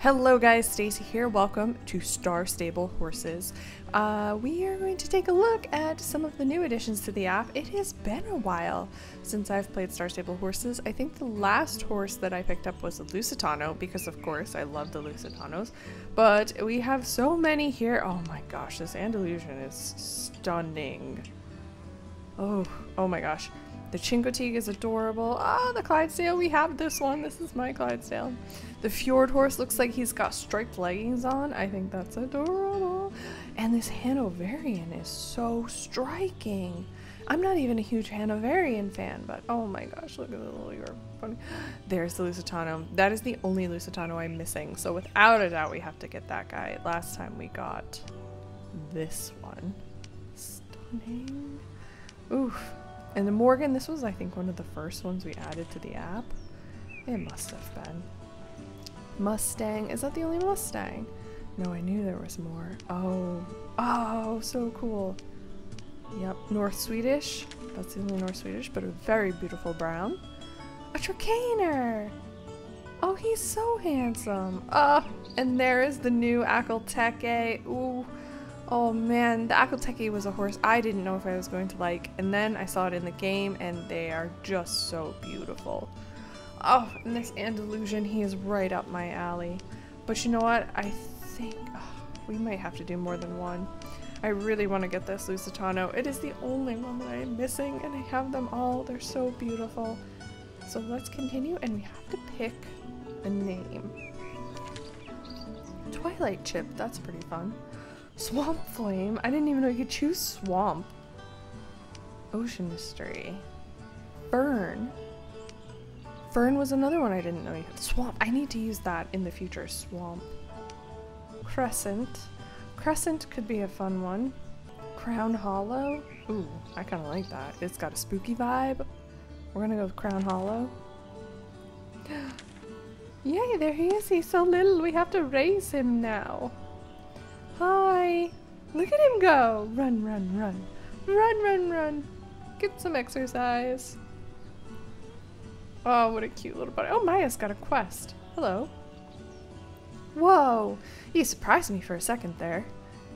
Hello guys, Stacy here. Welcome to Star Stable Horses. Uh, we are going to take a look at some of the new additions to the app. It has been a while since I've played Star Stable Horses. I think the last horse that I picked up was a Lusitano because of course I love the Lusitanos. But we have so many here. Oh my gosh, this Andalusian is stunning. Oh, oh my gosh. The Chincoteague is adorable. Ah, the Clydesdale, we have this one. This is my Clydesdale. The Fjord horse looks like he's got striped leggings on. I think that's adorable. And this Hanoverian is so striking. I'm not even a huge Hanoverian fan, but oh my gosh, look at the little funny. There's the Lusitano. That is the only Lusitano I'm missing. So without a doubt, we have to get that guy. Last time we got this one. Stunning. Oof. And the Morgan, this was I think one of the first ones we added to the app. It must have been. Mustang, is that the only Mustang? No, I knew there was more. Oh, oh, so cool. Yep, North Swedish. That's the only North Swedish, but a very beautiful brown. A Trakehner! Oh, he's so handsome. Ah, and there is the new Akhal-Teke. Ooh, Oh man, the Akhal-Teke was a horse I didn't know if I was going to like, and then I saw it in the game, and they are just so beautiful. Oh, and this Andalusian, he is right up my alley. But you know what? I think oh, we might have to do more than one. I really want to get this Lusitano. It is the only one that I am missing, and I have them all. They're so beautiful. So let's continue, and we have to pick a name. Twilight Chip, that's pretty fun. Swamp Flame? I didn't even know you could choose Swamp. Ocean Mystery. Burn. Fern was another one I didn't know you could. Swamp. I need to use that in the future. Swamp. Crescent. Crescent could be a fun one. Crown Hollow. Ooh, I kind of like that. It's got a spooky vibe. We're gonna go with Crown Hollow. Yay, there he is. He's so little. We have to raise him now. Hi! Look at him go! Run, run, run. Run, run, run. Get some exercise. Oh, what a cute little buddy. Oh, Maya's got a quest. Hello. Whoa! You surprised me for a second there.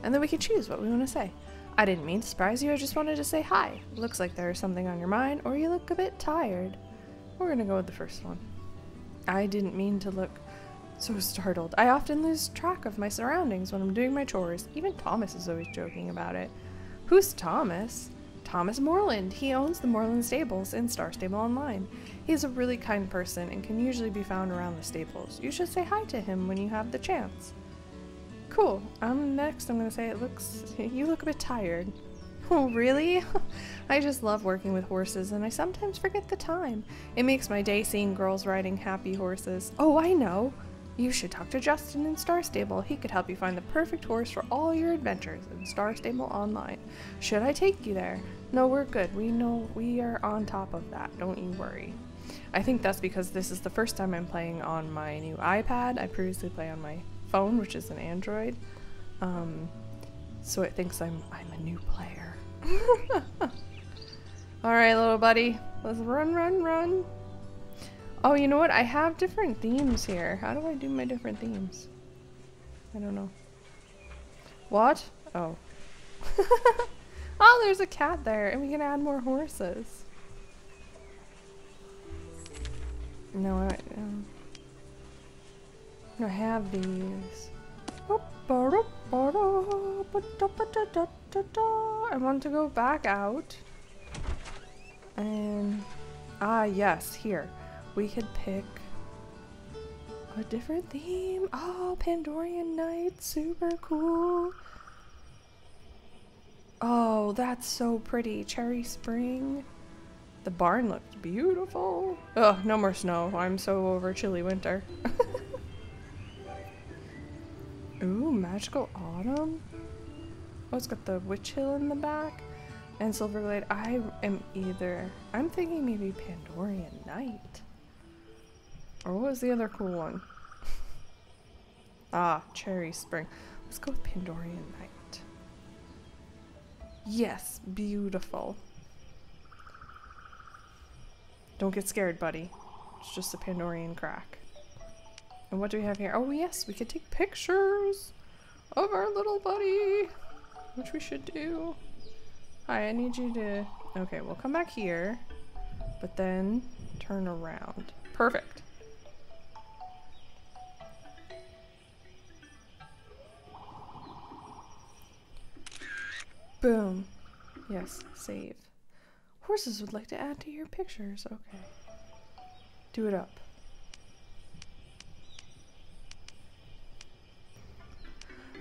And then we can choose what we want to say. I didn't mean to surprise you, I just wanted to say hi. Looks like there's something on your mind, or you look a bit tired. We're gonna go with the first one. I didn't mean to look so startled. I often lose track of my surroundings when I'm doing my chores. Even Thomas is always joking about it. Who's Thomas? Thomas Moorland. He owns the Moorland Stables in Star Stable Online. He's a really kind person and can usually be found around the stables. You should say hi to him when you have the chance. Cool. Um, next I'm gonna say it looks, you look a bit tired. Oh, really? I just love working with horses and I sometimes forget the time. It makes my day seeing girls riding happy horses. Oh, I know. You should talk to Justin in Star Stable. He could help you find the perfect horse for all your adventures in Star Stable Online. Should I take you there? No, we're good. We know we are on top of that. Don't you worry. I think that's because this is the first time I'm playing on my new iPad. I previously play on my phone, which is an Android. Um, so it thinks I'm I'm a new player. All right, little buddy. Let's run, run, run. Oh, you know what? I have different themes here. How do I do my different themes? I don't know. What? Oh. oh, there's a cat there, and we can add more horses. No, I, um, I have these. I want to go back out. And, ah, yes, here we could pick a different theme. Oh, Pandorian Night, super cool. Oh, that's so pretty. Cherry Spring. The barn looked beautiful. Oh, no more snow. I'm so over chilly winter. Ooh, Magical Autumn. Oh, it's got the Witch Hill in the back. And Silverglade. I am either... I'm thinking maybe Pandorian Night. Or what was the other cool one? ah, Cherry Spring. Let's go with Pandorian Night. Yes, beautiful. Don't get scared, buddy. It's just a Pandorian crack. And what do we have here? Oh yes, we could take pictures of our little buddy, which we should do. Hi, I need you to... Okay, we'll come back here, but then turn around. Perfect. Boom. Yes, save. Horses would like to add to your pictures. Okay. Do it up.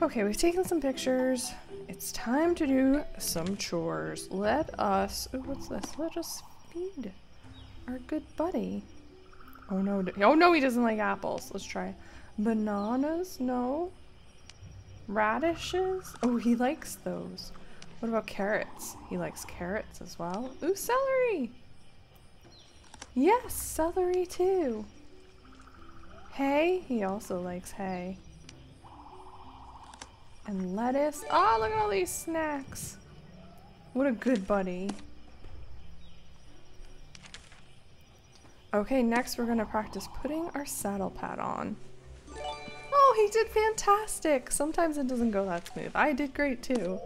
Okay, we've taken some pictures. It's time to do some chores. Let us... Ooh, what's this? Let us feed our good buddy. Oh no, oh no, he doesn't like apples. Let's try. Bananas? No. Radishes? Oh, he likes those. What about carrots? He likes carrots as well. Ooh, celery! Yes, celery too. Hay? He also likes hay. And lettuce. Oh, look at all these snacks. What a good buddy. Okay, next we're gonna practice putting our saddle pad on. Oh, he did fantastic! Sometimes it doesn't go that smooth. I did great too.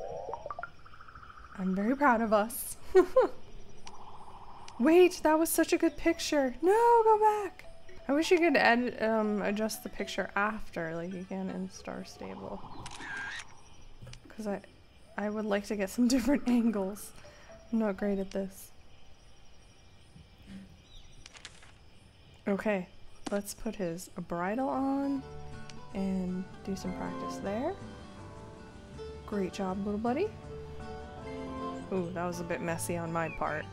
I'm very proud of us. Wait, that was such a good picture. No, go back. I wish you could add, um, adjust the picture after, like you can in Star Stable. Because I, I would like to get some different angles. I'm not great at this. Okay, let's put his bridle on and do some practice there. Great job, little buddy. Ooh, that was a bit messy on my part.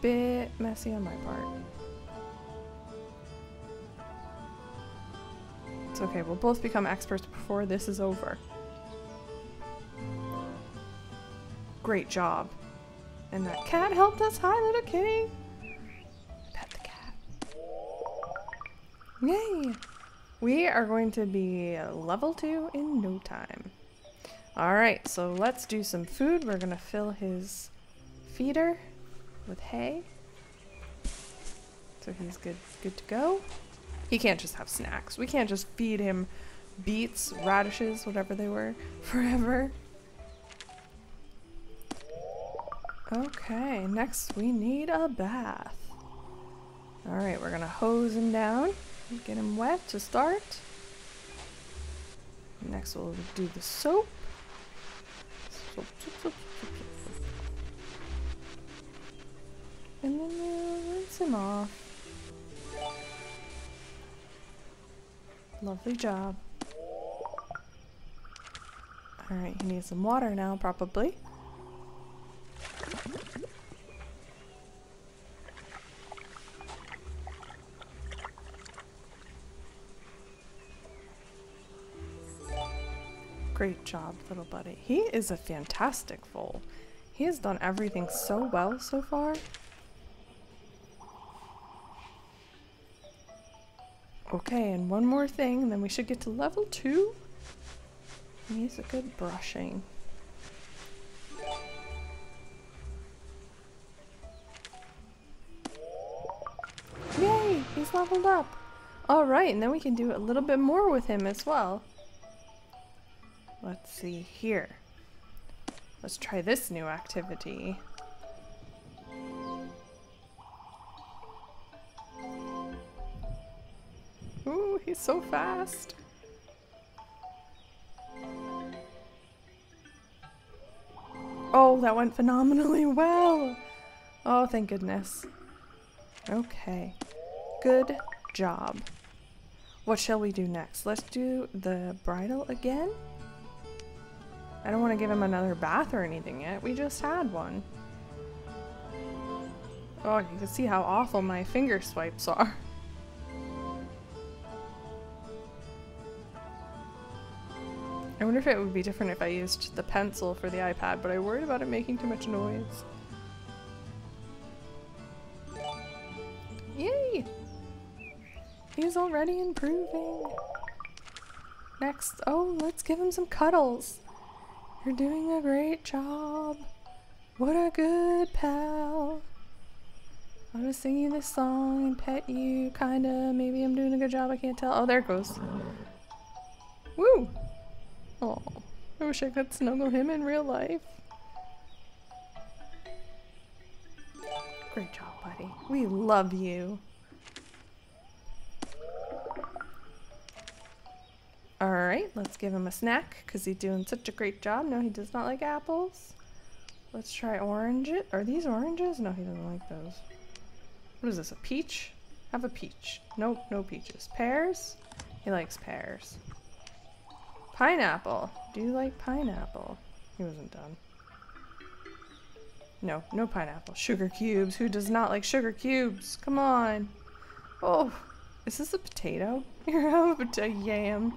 Bit messy on my part. It's okay, we'll both become experts before this is over. Great job. And that cat helped us. Hi, little kitty. Pet the cat. Yay! We are going to be level 2 in no time. Alright, so let's do some food. We're gonna fill his feeder with hay. So he's good good to go. He can't just have snacks. We can't just feed him beets, radishes, whatever they were, forever. Okay, next we need a bath. Alright, we're gonna hose him down, get him wet to start. Next we'll do the soap. And then uh, rinse him off. Lovely job. Alright, he needs some water now, probably. Great job, little buddy. He is a fantastic foal. He has done everything so well so far. Okay, and one more thing, then we should get to level two. Needs a good brushing. Yay, he's leveled up. Alright, and then we can do a little bit more with him as well. Let's see here. Let's try this new activity. Ooh, he's so fast. Oh, that went phenomenally well. Oh, thank goodness. Okay. Good job. What shall we do next? Let's do the bridle again. I don't want to give him another bath or anything yet. We just had one. Oh, you can see how awful my finger swipes are. I wonder if it would be different if I used the pencil for the iPad, but I worried about it making too much noise. Yay! He's already improving. Next, oh, let's give him some cuddles. You're doing a great job. What a good pal. I'll just sing you this song and pet you, kinda. Maybe I'm doing a good job, I can't tell. Oh, there it goes. Woo! Oh, I wish I could snuggle him in real life. Great job, buddy. We love you. Alright, let's give him a snack because he's doing such a great job. No, he does not like apples. Let's try orange. Are these oranges? No, he doesn't like those. What is this, a peach? Have a peach. Nope, no peaches. Pears? He likes pears. Pineapple. Do you like pineapple? He wasn't done. No, no pineapple. Sugar cubes. Who does not like sugar cubes? Come on. Oh, is this a potato? Have a yam.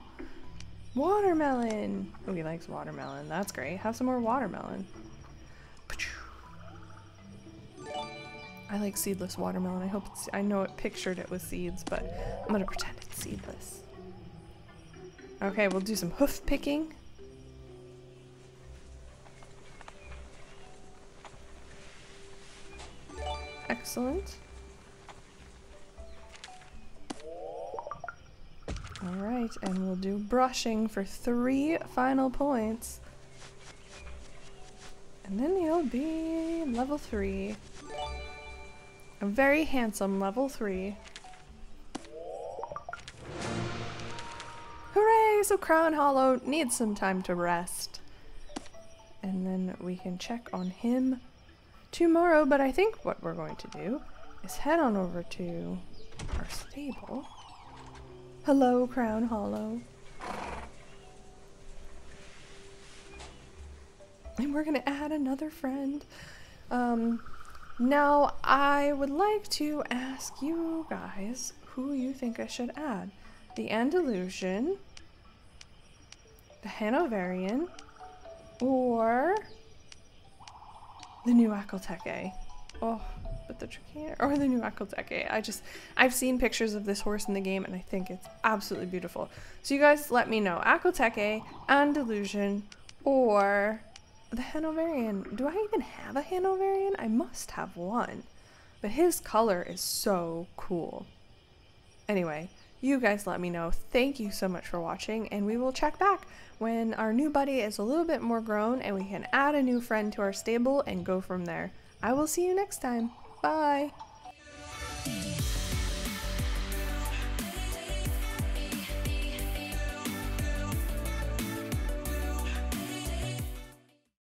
Watermelon. Oh, he likes watermelon. That's great. Have some more watermelon. I like seedless watermelon. I hope it's, I know it pictured it with seeds, but I'm gonna pretend it's seedless. Okay, we'll do some hoof picking. Excellent. Alright, and we'll do brushing for three final points. And then you'll be level three. A very handsome level three. Hooray! So Crown Hollow needs some time to rest. And then we can check on him tomorrow, but I think what we're going to do is head on over to our stable. Hello, Crown Hollow. And we're gonna add another friend. Um, now, I would like to ask you guys who you think I should add. The Andalusian, the Hanoverian, or the new Akhal-Teke. Oh, the Trakehner or the new Akhal-Teke. I just I've seen pictures of this horse in the game and I think it's absolutely beautiful. So you guys let me know. Akhal-Teke, Andalusian, or the Hanoverian. Do I even have a Hanoverian? I must have one. But his color is so cool. Anyway, you guys let me know. Thank you so much for watching, and we will check back when our new buddy is a little bit more grown and we can add a new friend to our stable and go from there. I will see you next time. Bye!